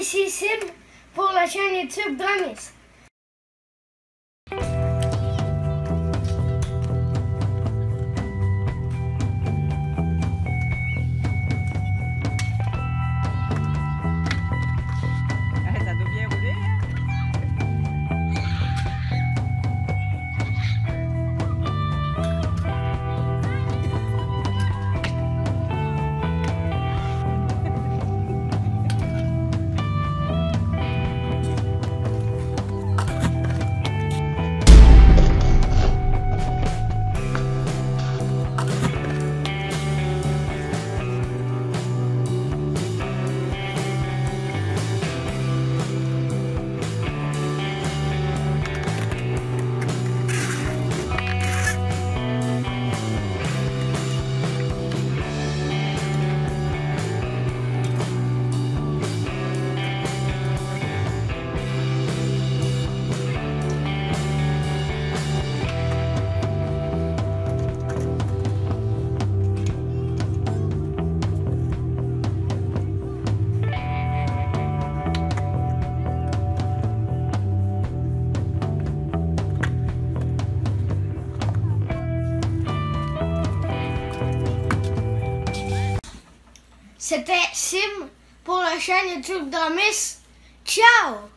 ici Sim pour la chaîne YouTube Dramis. C'était Sim pour la chaîne YouTube Dramis. Ciao